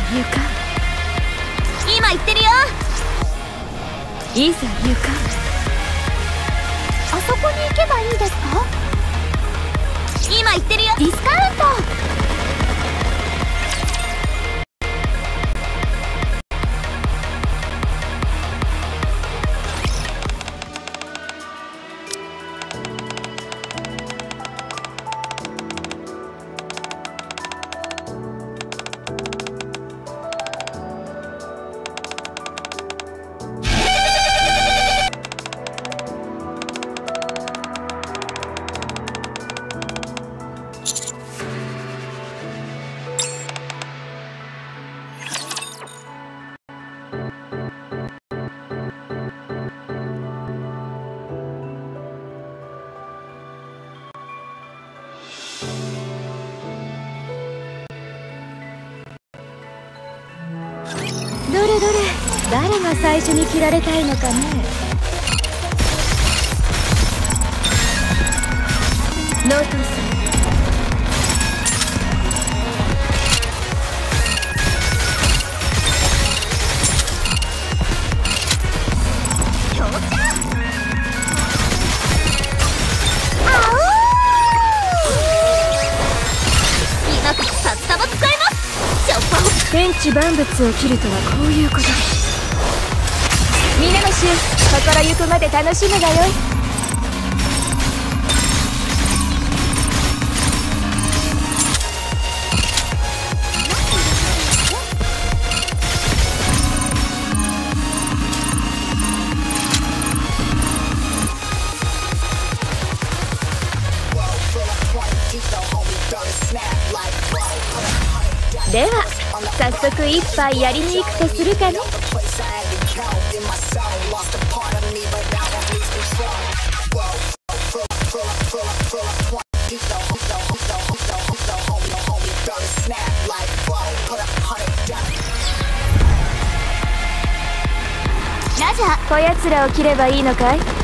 いざ行か？今言ってるよ。いざ行か。あそこに行けばいいですか？今言ってるよ。ディスカウント。が最初に切られたいのかね。ノート天地万物を切るとはこういうこと皆の衆心ゆくまで楽しむがよい。では早速一杯やりに行くとするかね。ラジャーこやつらを切ればいいのかい？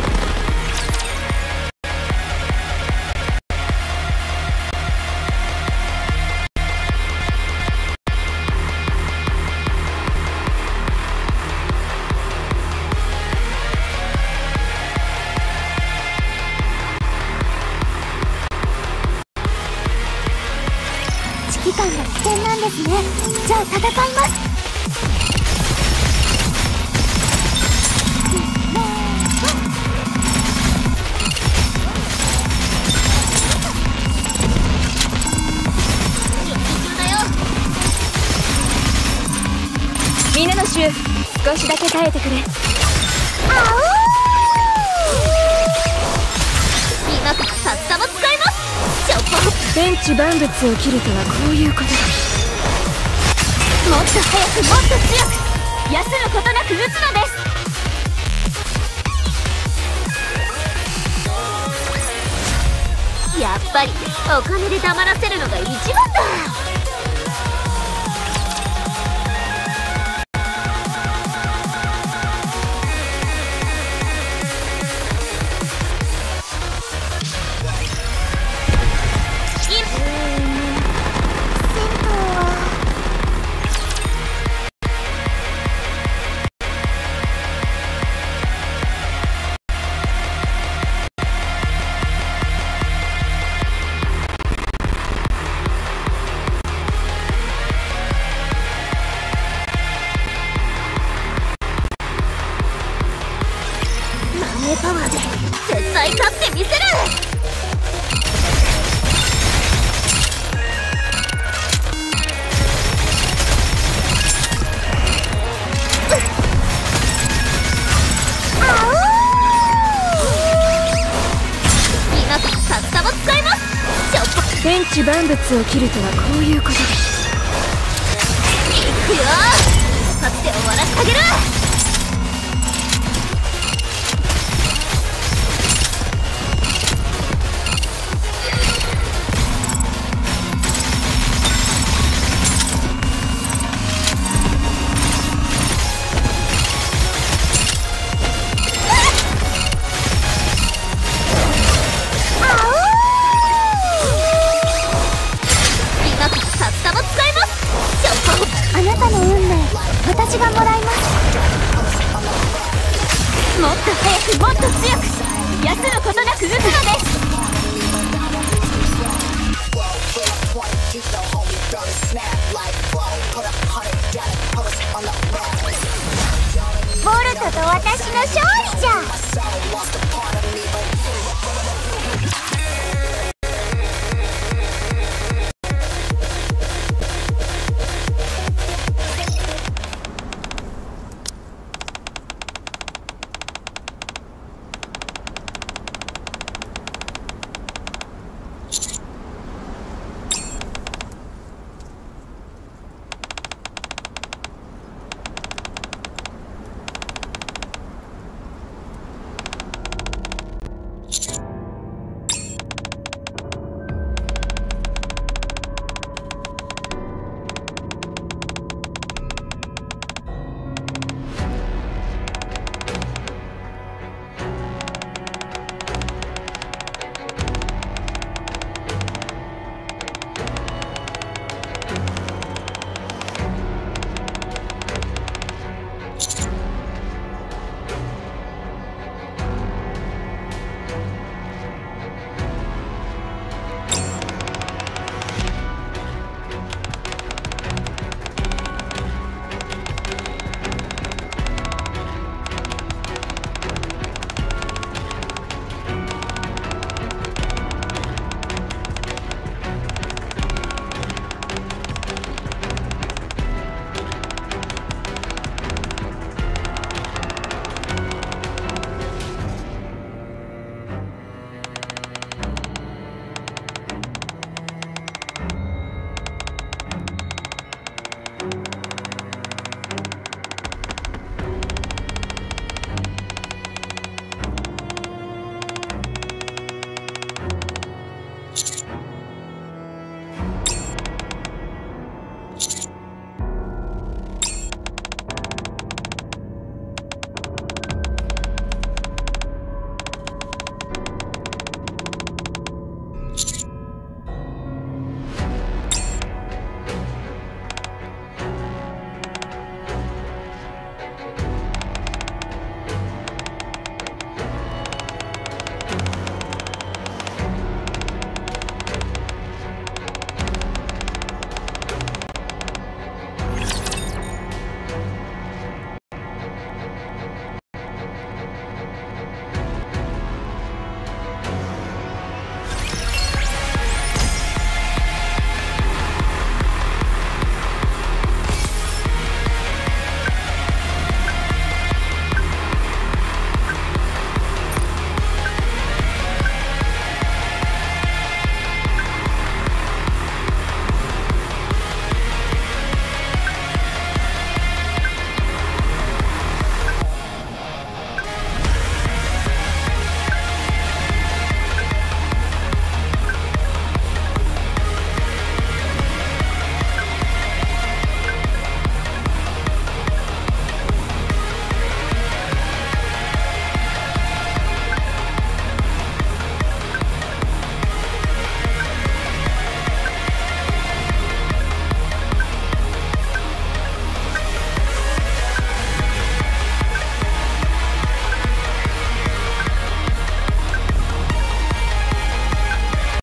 指揮官が危険なんですね。じゃあ戦います。皆の衆少しだけ耐えてくれ。今からさっさま天地万物を切るとはこういうことだもっと早くもっと強く休むことなく打つのですやっぱりお金で黙らせるのが一番だ。天地万物を切るとはこういうことで。すいくよ勝って終わらせてあげる私がもらいますもっと早くもっと強く休むことなく打つのです。ボルトと私の勝利じゃ。